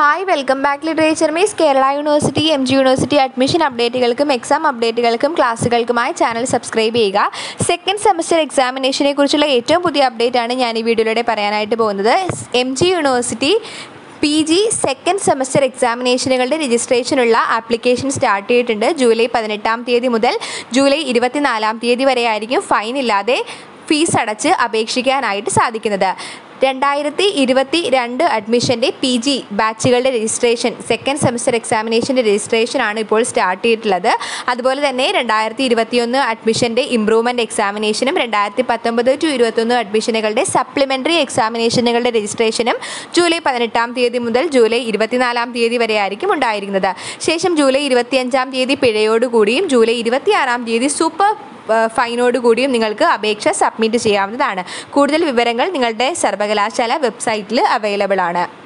Hi welcome back literature മീസ് Kerala university M G university admission അപ്ഡേറ്റുകൾക്കും exam അപ്ഡേറ്റുകൾക്കും ക്ലാസ്സുകൾക്കുമായി channel subscribe ചെയ്യുക. Second semester എക്സാമിനേഷനെ കുറിച്ചുള്ള ഏറ്റവും പുതിയ അപ്ഡേറ്റ് ആണ് ഞാൻ ഈ വീഡിയോയിലൂടെ പറയാനായിട്ട് പോകുന്നത്. M G university P G second semester എക്സാമിനേഷനുകളുടെ രജിസ്ട്രേഷനുള്ള ആപ്ലിക്കേഷൻ സ്റ്റാർട്ട് ചെയ്തിട്ടുണ്ട്. ജൂലൈ പതിനെട്ടാം തീയതി മുതൽ ജൂലൈ ഇരുപത്തിനാലാം തീയതി വരെ ആയിരിക്കും ഫൈൻ ഇല്ലാതെ ഫീസ് അടച്ച് അപേക്ഷിക്കാനായിട്ട് സാധിക്കുന്നത്. രണ്ടായിരത്തി ഇരുപത്തി രണ്ട് അഡ്മിഷന്റെ പി ജി ബാച്ചുകളുടെ രജിസ്ട്രേഷൻ സെക്കൻഡ് സെമസ്റ്റർ എക്സാമിനേഷന്റെ രജിസ്ട്രേഷൻ ആണ് ഇപ്പോൾ സ്റ്റാർട്ട് ചെയ്തിട്ടുള്ളത്. അതുപോലെ തന്നെ രണ്ടായിരത്തി ഇരുപത്തിയൊന്ന് അഡ്മിഷന്റെ ഇംപ്രൂവ്മെന്റ് എക്സാമിനേഷനും രണ്ടായിരത്തി പത്തൊമ്പത് ടു ഇരുപത്തൊന്ന് അഡ്മിഷനുകളുടെ സപ്ലിമെന്ററി എക്സാമിനേഷനുകളുടെ രജിസ്ട്രേഷനും ജൂലൈ പതിനെട്ടാം തീയതി മുതൽ ജൂലൈ ഇരുപത്തിനാലാം തീയതി വരെ ആയിരിക്കും ഉണ്ടായിരിക്കുന്നത് ശേഷം ജൂലൈ ഇരുപത്തിയഞ്ചാം തീയതി പിഴയോടുകൂടിയും ജൂലൈ ഇരുപത്തിയാറാം തീയതി സൂപ്പർ ഫൈനോട് കൂടിയും നിങ്ങൾക്ക് അപേക്ഷ സബ്മിറ്റ് ചെയ്യാവുന്നതാണ്. കൂടുതൽ വിവരങ്ങൾ നിങ്ങളുടെ സർവകലാശാല വെബ്സൈറ്റിൽ അവൈലബിൾ ആണ്.